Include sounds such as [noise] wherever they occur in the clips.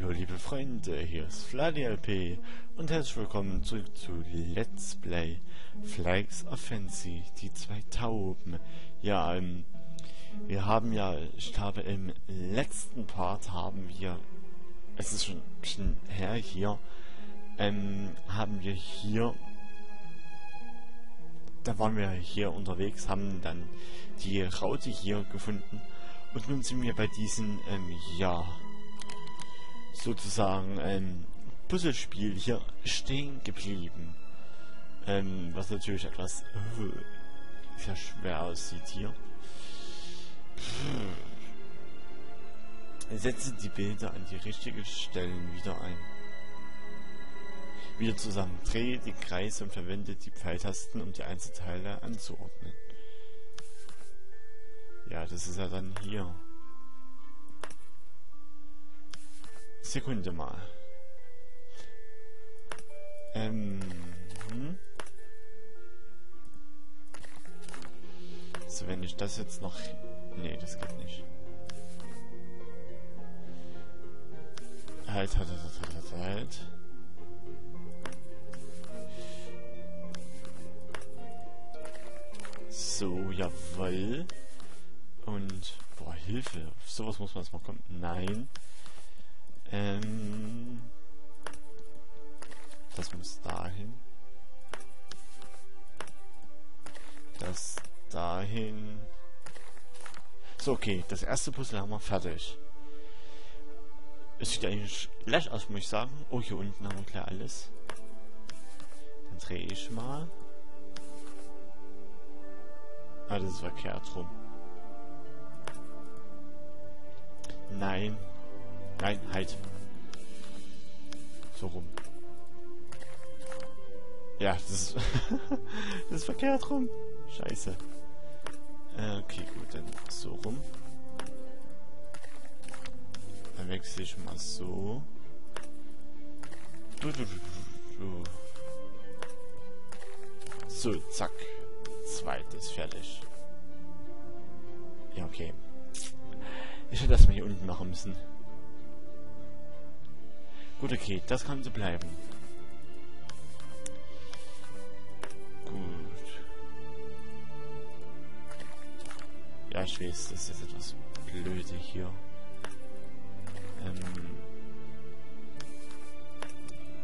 Hallo liebe Freunde, hier ist FladiLP und herzlich willkommen zurück zu Let's Play Flags Offensive, die zwei Tauben. Ja, ähm, wir haben ja, ich glaube im letzten Part haben wir, es ist schon ein bisschen her hier, ähm, haben wir hier, da waren wir hier unterwegs, haben dann die Raute hier gefunden und nun sind wir bei diesen, ähm, ja, sozusagen ein Puzzlespiel hier stehen geblieben. Ähm, was natürlich etwas äh, sehr schwer aussieht hier. Setze die Bilder an die richtigen Stellen wieder ein. Wieder zusammen. Drehe den Kreis und verwende die Pfeiltasten, um die Einzelteile anzuordnen. Ja, das ist ja dann hier. Sekunde mal. Ähm. Hm? So, wenn ich das jetzt noch... Nee, das geht nicht. Halt, halt, halt, halt, halt, halt. So, jawoll. Und, boah, Hilfe. Auf sowas muss man jetzt mal kommen. Nein. Ähm, das muss dahin. Das dahin. So, okay. Das erste Puzzle haben wir fertig. Es sieht eigentlich schlecht aus, muss ich sagen. Oh, hier unten haben wir gleich alles. Dann drehe ich mal. Ah, das ist verkehrt rum. Nein. Nein, halt. So rum. Ja, das ist, [laughs] das ist verkehrt rum. Scheiße. Äh, okay, gut, dann so rum. Dann wechsle ich mal so. So, zack. Zweites fertig. Ja, okay. Ich hätte das mal hier unten machen müssen. Gut, okay, das kann so bleiben. Gut. Ja, ich weiß, das ist etwas blöde hier. Ähm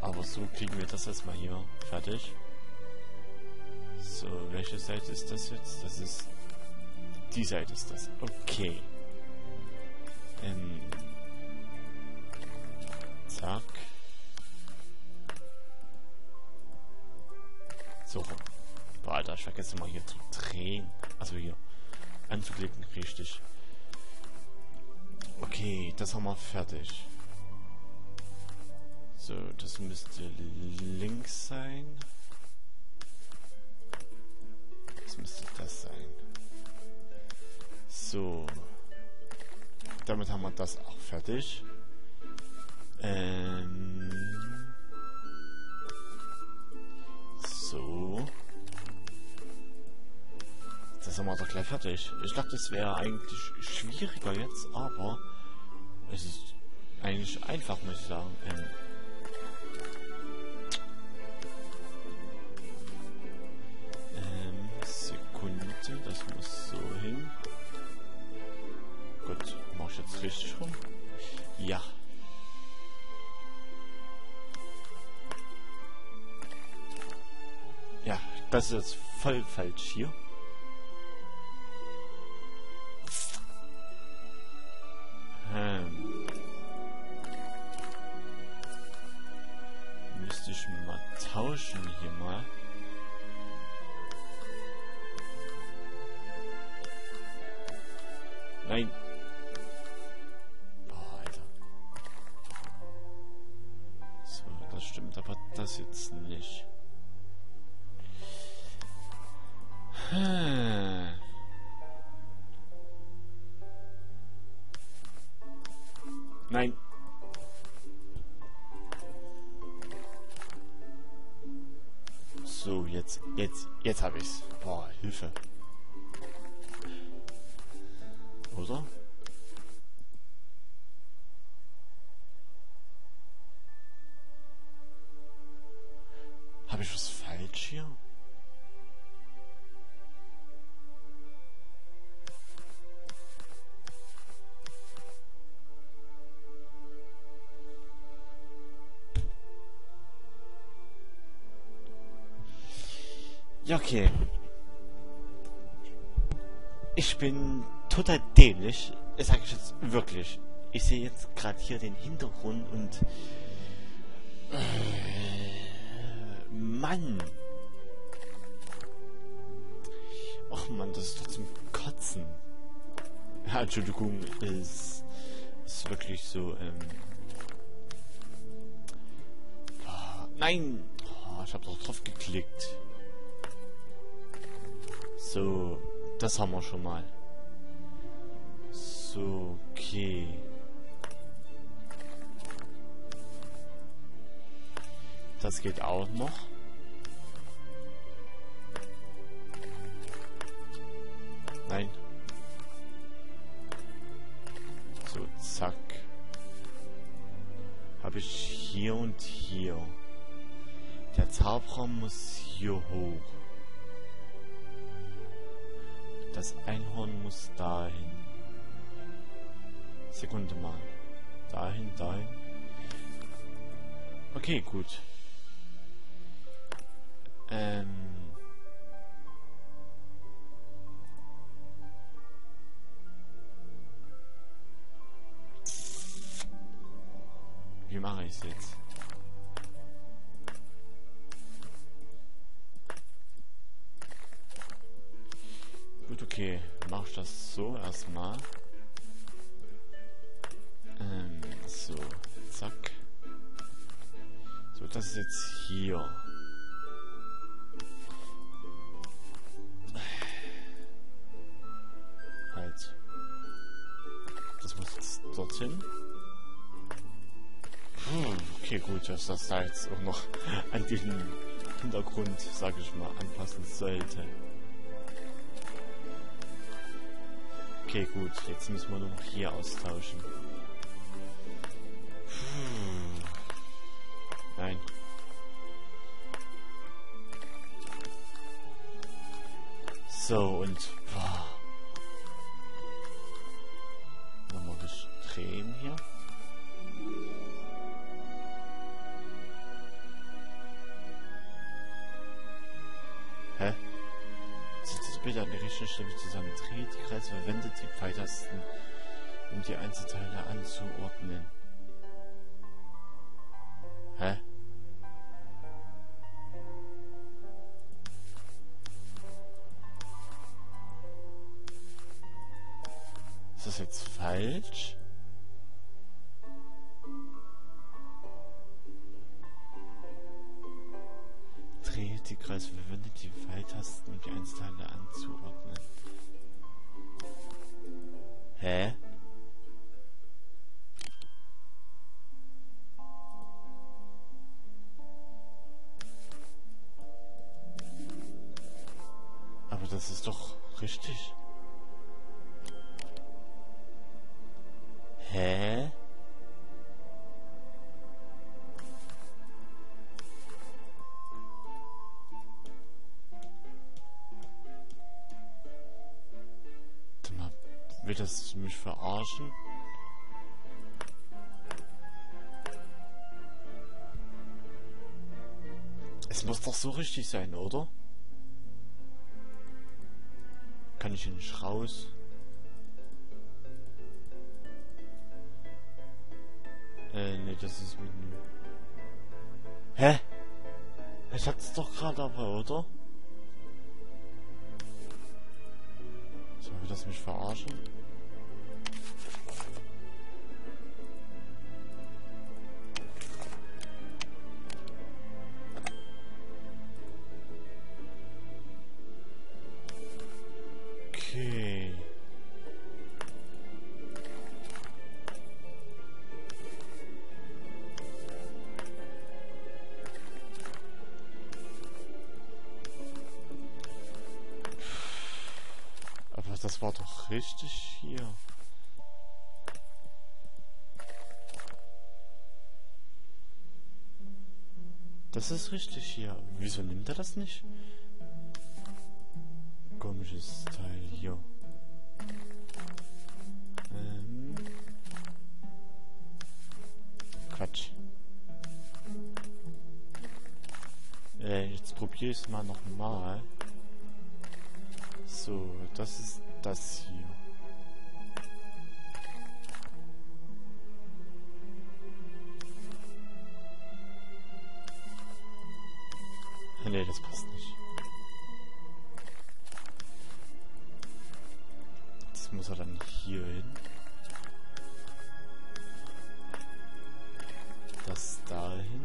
aber so kriegen wir das erstmal hier fertig. So, welche Seite ist das jetzt? Das ist... Die Seite ist das. Okay. Ähm Zack. So. Boah, Alter, ich vergesse mal hier zu drehen. Also hier. Anzuklicken, richtig. Okay, das haben wir fertig. So, das müsste links sein. Das müsste das sein. So. Damit haben wir das auch fertig. Ähm. So. Das haben wir doch gleich fertig. Ich dachte, es wäre eigentlich schwieriger jetzt, aber es ist eigentlich einfach, muss ich sagen. Ähm ähm, Sekunde, das muss so hin. Gut, mach ich jetzt richtig rum? Ja. Das ist jetzt voll falsch hier. Jetzt, jetzt, jetzt habe ich's. Boah, Hilfe. Oder? Okay. Ich bin total dämlich. Das sage ich jetzt wirklich. Ich sehe jetzt gerade hier den Hintergrund und... Äh, Mann! Och Mann, das ist doch zum Kotzen. Ja, Entschuldigung, ist, ist wirklich so, ähm... Oh, nein! Oh, ich habe doch drauf geklickt. So, das haben wir schon mal. So, okay. Das geht auch noch. Nein. So, zack. Habe ich hier und hier. Der Zaubraum muss hier hoch. Das Einhorn muss dahin. Sekunde mal. Dahin, dahin. Okay, gut. Ähm. Wie mache ich es jetzt? Okay, mach ich das so erstmal. Ähm, so, zack. So, das ist jetzt hier. Halt. Das muss jetzt dorthin. Puh, okay, gut, dass das da jetzt auch noch [laughs] an den Hintergrund, sag ich mal, anpassen sollte. Okay, gut. Jetzt müssen wir nur noch hier austauschen. Puh. Nein. So, und... Boah. Nochmal drehen hier. Bilder an der richtigen Stelle zusammen. Dreht die Kreise, verwendet die Pfeiltasten, um die Einzelteile anzuordnen. Kreise, verwendet die Pfeiltasten, um die Einzelteile anzuordnen. Hä? Aber das ist doch richtig. Will das mich verarschen? Es muss doch so richtig sein, oder? Kann ich hier nicht raus? Äh, ne, das ist mit Menü. Hä? Ich hab's doch gerade aber, oder? Soll das mich verarschen? Das war doch richtig hier. Das ist richtig hier. Wieso nimmt er das nicht? Komisches Teil hier. Ähm. Quatsch. Äh, jetzt probiere ich es mal nochmal. So, das ist das hier. Nee, das passt nicht. Das muss er dann hier hin. Das dahin.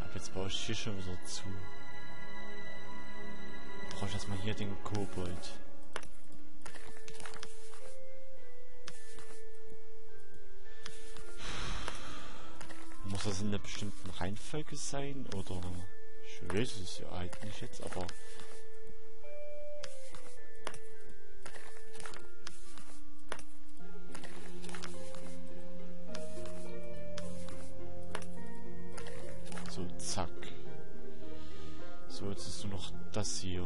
Aber jetzt baue ich hier schon wieder zu. Brauche ich erstmal hier den Kobold. Muss das in einer bestimmten Reihenfolge sein? Oder... Ich weiß es ja eigentlich jetzt, aber... So, zack. So, jetzt ist nur noch das hier.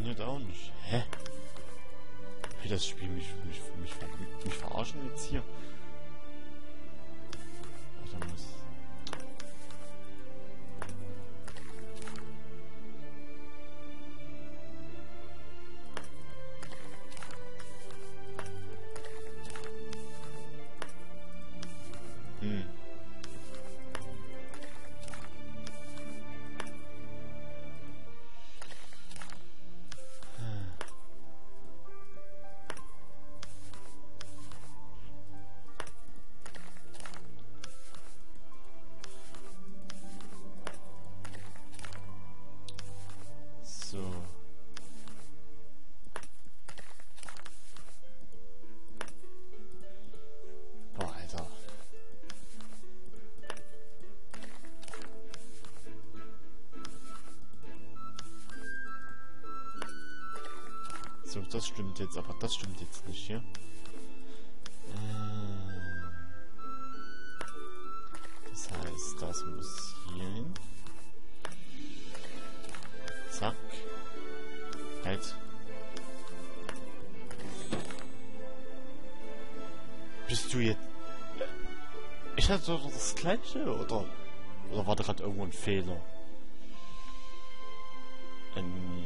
Funktioniert auch nicht. Hä? Das Spiel mich, mich, mich, mich verarschen jetzt hier? Das stimmt jetzt, aber das stimmt jetzt nicht, ja? Ähm, das heißt, das muss hier hin. Zack. Halt. Bist du jetzt... Ich hatte doch das gleiche, oder? Oder war da gerade irgendwo ein Fehler? Ähm...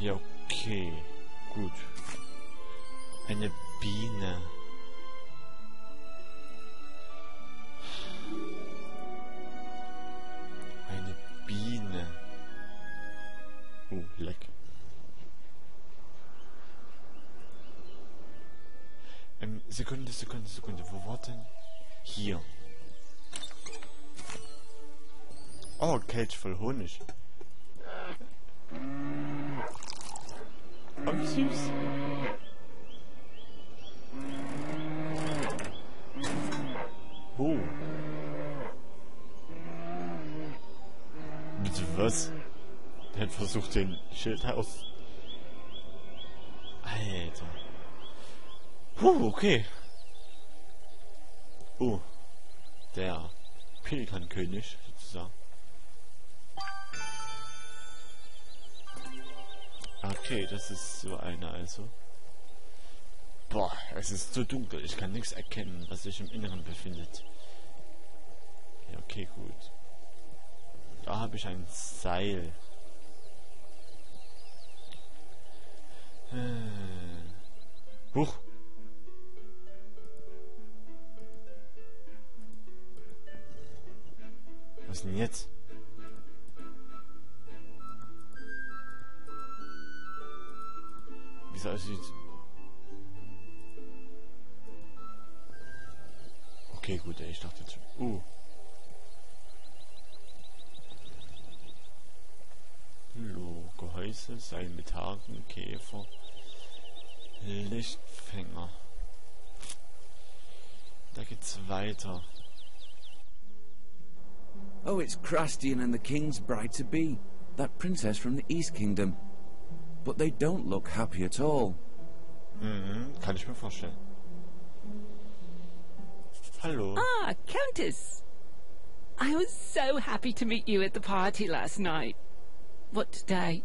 Ja, okay. Gut. Eine Biene. Eine Biene. Oh, leck. Ähm, Sekunde, Sekunde, Sekunde. Wo war denn? Hier. Oh, Kelch voll Honig. Oh, wie süß. Oh. Bitte was? Der hat versucht, den Schildhaus... Alter. Puh, okay. Oh, der Pelikankönig sozusagen. Okay, das ist so eine also. Boah, es ist so dunkel. Ich kann nichts erkennen, was sich im Inneren befindet. Ja, okay, gut. Da habe ich ein Seil. Hm. Huch. Was denn jetzt? Wie es aussieht. Okay, gut, ich dachte jetzt schon. Uh. Hallo, Gehäuse, Seil mit Haken, Käfer, Lichtfänger. Da geht's weiter. Oh, it's Crastian and the king's bride to be, that princess from the East Kingdom. But they don't look happy at all. Mhm, kann ich mir vorstellen. Hallo. Ah, Countess! I was so happy to meet you at the party last night. What day?